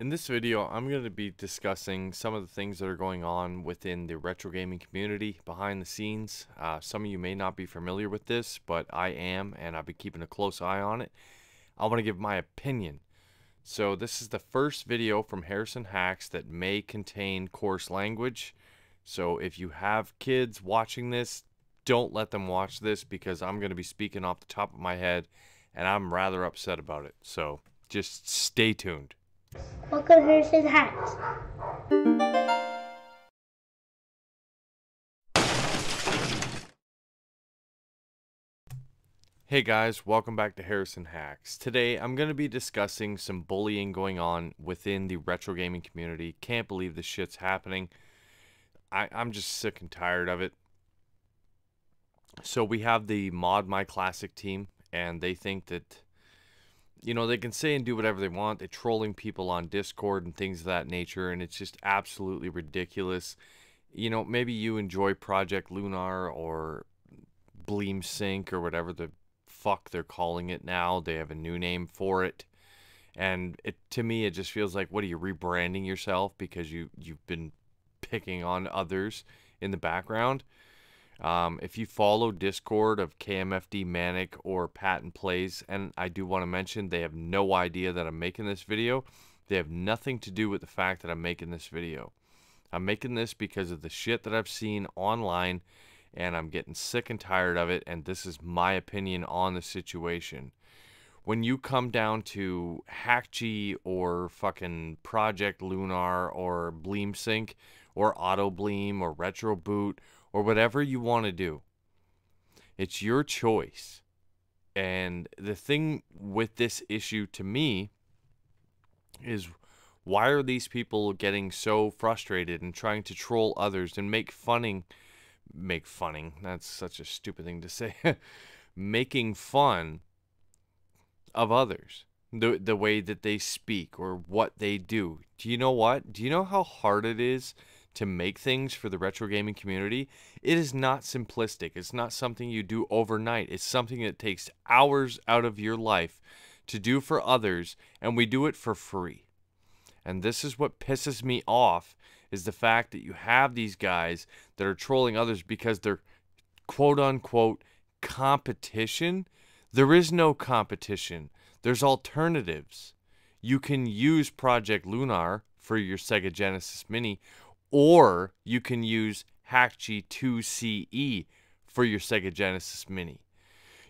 In this video, I'm going to be discussing some of the things that are going on within the retro gaming community behind the scenes. Uh, some of you may not be familiar with this, but I am, and I've been keeping a close eye on it. I want to give my opinion. So this is the first video from Harrison Hacks that may contain coarse language. So if you have kids watching this, don't let them watch this because I'm going to be speaking off the top of my head, and I'm rather upset about it. So just stay tuned. Welcome to Harrison Hacks. Hey guys, welcome back to Harrison Hacks. Today I'm going to be discussing some bullying going on within the retro gaming community. Can't believe this shit's happening. I, I'm just sick and tired of it. So we have the Mod My Classic team, and they think that, you know, they can say and do whatever they want. They're trolling people on Discord and things of that nature, and it's just absolutely ridiculous. You know, maybe you enjoy Project Lunar or Bleem Sync or whatever the fuck they're calling it now. They have a new name for it. And it to me it just feels like what are you rebranding yourself because you you've been picking on others in the background. Um, if you follow Discord of KMFD Manic or Patton Plays, and I do want to mention they have no idea that I'm making this video. They have nothing to do with the fact that I'm making this video. I'm making this because of the shit that I've seen online and I'm getting sick and tired of it. And this is my opinion on the situation. When you come down to Hakchi or fucking Project Lunar or Bleem Sync or Auto Bleem or Retro Boot or whatever you want to do, it's your choice. And the thing with this issue to me is why are these people getting so frustrated and trying to troll others and make funning make funning that's such a stupid thing to say making fun of others the the way that they speak or what they do. Do you know what? Do you know how hard it is to make things for the retro gaming community it is not simplistic it's not something you do overnight it's something that takes hours out of your life to do for others and we do it for free and this is what pisses me off is the fact that you have these guys that are trolling others because they're quote unquote competition. There is no competition. There's alternatives. You can use Project Lunar for your Sega Genesis Mini, or you can use Hakchi 2CE for your Sega Genesis Mini.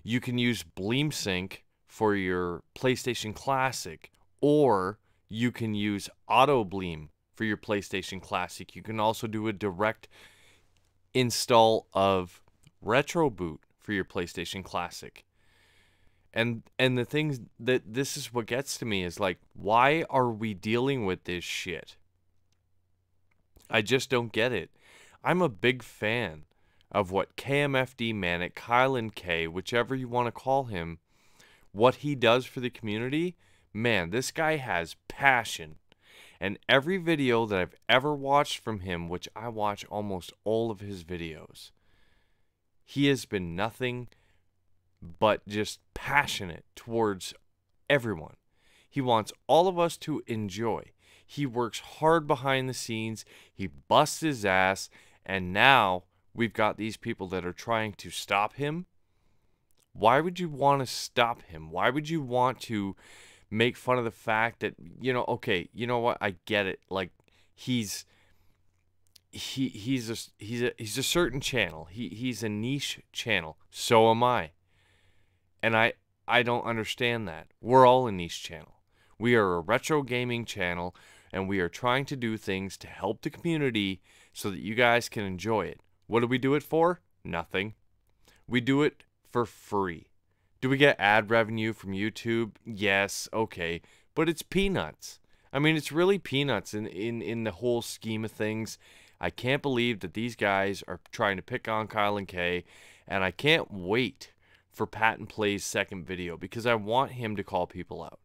You can use Bleem Sync for your PlayStation Classic, or you can use Auto Bleem for your PlayStation Classic. You can also do a direct install of Retro Boot for your PlayStation Classic. And and the things that this is what gets to me is like why are we dealing with this shit? I just don't get it. I'm a big fan of what KMFD Manic, Kylan K, whichever you want to call him, what he does for the community. Man, this guy has passion and every video that I've ever watched from him, which I watch almost all of his videos, he has been nothing but just passionate towards everyone. He wants all of us to enjoy. He works hard behind the scenes, he busts his ass, and now we've got these people that are trying to stop him. Why would you want to stop him? Why would you want to make fun of the fact that you know okay you know what? I get it. Like he's he he's a he's a he's a certain channel. He he's a niche channel. So am i. And i i don't understand that. We're all a niche channel. We are a retro gaming channel and we are trying to do things to help the community so that you guys can enjoy it what do we do it for nothing we do it for free do we get ad revenue from YouTube? Yes, okay. But it's peanuts. I mean, it's really peanuts in, in, in the whole scheme of things. I can't believe that these guys are trying to pick on Kylan Kay, and I can't wait for Patton Play's second video because I want him to call people out.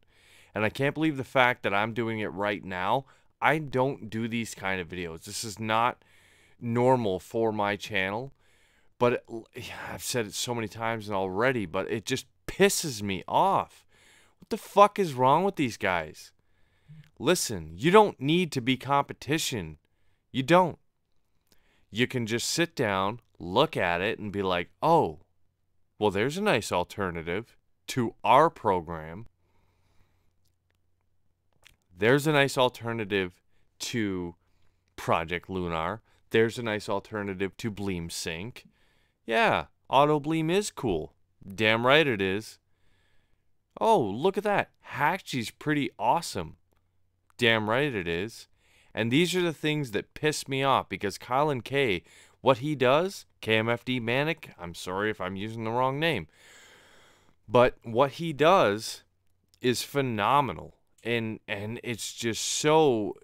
And I can't believe the fact that I'm doing it right now. I don't do these kind of videos. This is not normal for my channel. But it, I've said it so many times already, but it just pisses me off. What the fuck is wrong with these guys? Listen, you don't need to be competition. You don't. You can just sit down, look at it, and be like, oh, well, there's a nice alternative to our program. There's a nice alternative to Project Lunar. There's a nice alternative to Bleem Sync. Yeah, Auto Bleem is cool. Damn right it is. Oh, look at that. Hakchi's pretty awesome. Damn right it is. And these are the things that piss me off because Kylan K, what he does, KMFD Manic, I'm sorry if I'm using the wrong name, but what he does is phenomenal. And and it's just so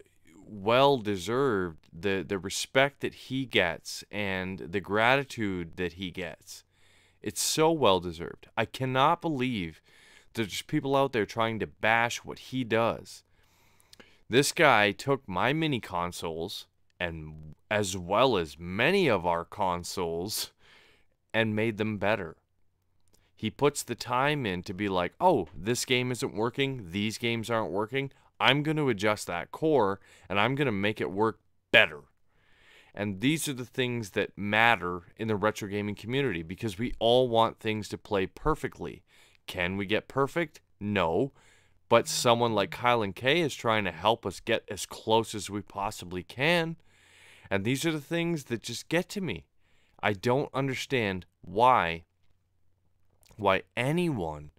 well deserved the the respect that he gets and the gratitude that he gets. It's so well deserved. I cannot believe there's people out there trying to bash what he does. This guy took my mini consoles and as well as many of our consoles and made them better. He puts the time in to be like, "Oh, this game isn't working. These games aren't working. I'm going to adjust that core and I'm going to make it work better." And these are the things that matter in the retro gaming community because we all want things to play perfectly. Can we get perfect? No. But someone like Kylan K is trying to help us get as close as we possibly can. And these are the things that just get to me. I don't understand why why anyone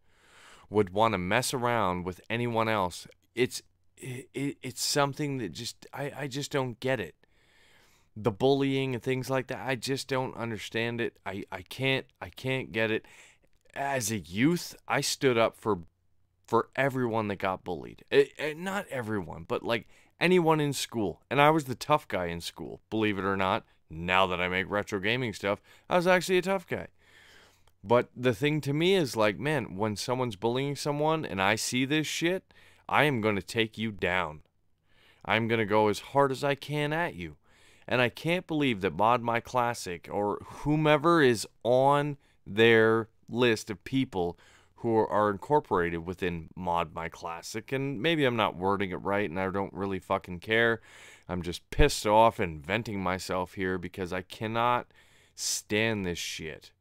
would want to mess around with anyone else. It's it, it's something that just I, I just don't get it. The bullying and things like that, I just don't understand it. I, I can't I can't get it. As a youth, I stood up for for everyone that got bullied. It, it, not everyone, but like anyone in school. And I was the tough guy in school, believe it or not. Now that I make retro gaming stuff, I was actually a tough guy. But the thing to me is like, man, when someone's bullying someone and I see this shit, I am going to take you down. I'm going to go as hard as I can at you. And I can't believe that Mod My Classic or whomever is on their list of people who are incorporated within Mod My Classic. And maybe I'm not wording it right and I don't really fucking care. I'm just pissed off and venting myself here because I cannot stand this shit.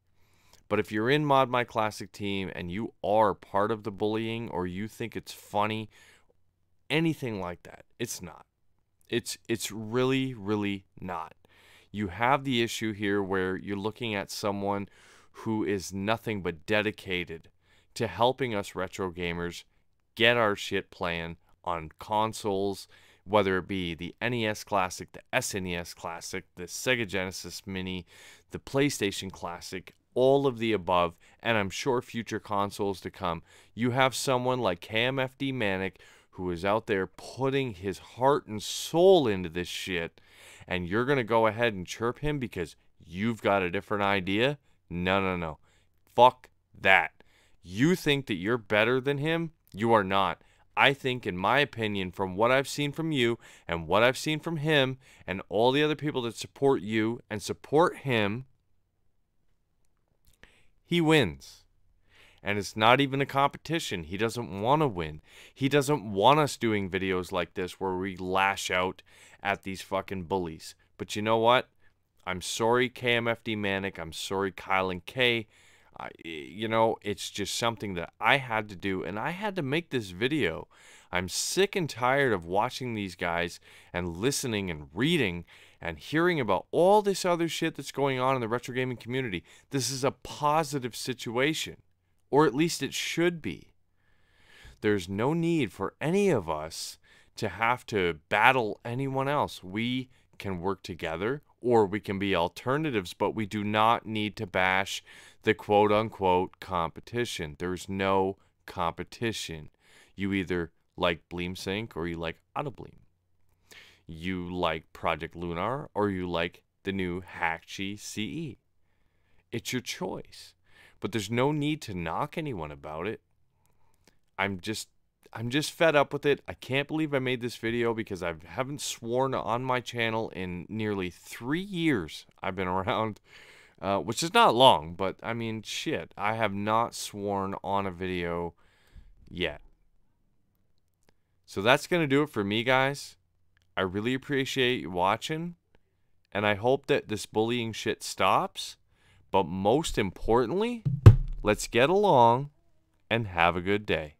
But if you're in Mod My Classic team and you are part of the bullying or you think it's funny, anything like that, it's not. It's it's really really not. You have the issue here where you're looking at someone who is nothing but dedicated to helping us retro gamers get our shit playing on consoles, whether it be the NES Classic, the SNES Classic, the Sega Genesis Mini, the PlayStation Classic, all of the above, and I'm sure future consoles to come. You have someone like KMFD Manic who is out there putting his heart and soul into this shit, and you're going to go ahead and chirp him because you've got a different idea? No, no, no. Fuck that. You think that you're better than him? You are not. I think, in my opinion, from what I've seen from you and what I've seen from him and all the other people that support you and support him, he wins. And it's not even a competition. He doesn't want to win. He doesn't want us doing videos like this where we lash out at these fucking bullies. But you know what? I'm sorry, KMFD Manic. I'm sorry, Kyle Kylan K. I, you know, it's just something that I had to do, and I had to make this video. I'm sick and tired of watching these guys and listening and reading and hearing about all this other shit that's going on in the retro gaming community. This is a positive situation, or at least it should be. There's no need for any of us to have to battle anyone else. We can work together or we can be alternatives, but we do not need to bash the quote unquote competition. There's no competition. You either like Bleem Sync or you like AutoBleem. You like Project Lunar or you like the new Hakchi CE. It's your choice. But there's no need to knock anyone about it. I'm just I'm just fed up with it. I can't believe I made this video because I haven't sworn on my channel in nearly three years I've been around uh, which is not long, but I mean, shit, I have not sworn on a video yet. So that's going to do it for me, guys. I really appreciate you watching. And I hope that this bullying shit stops. But most importantly, let's get along and have a good day.